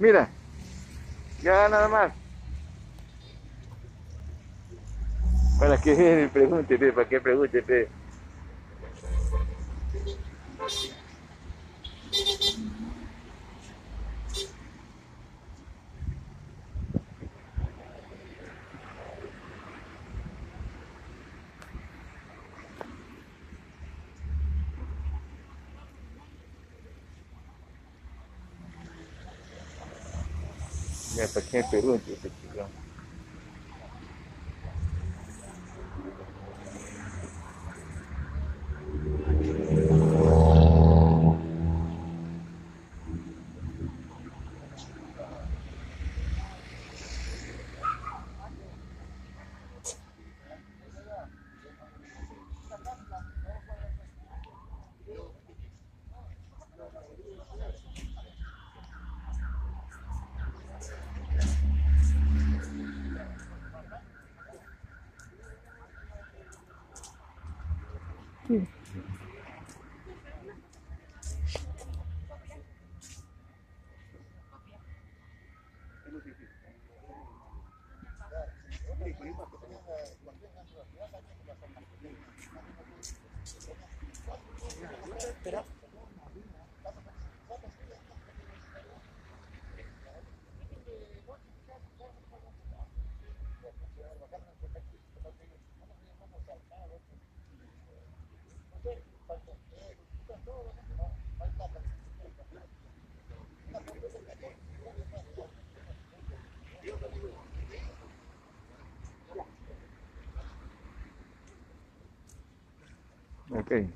Mira. Ya nada más. Para que viene pe, para que pregunte, やっぱ憲兵うんって言ってきてく ese chico. Okay.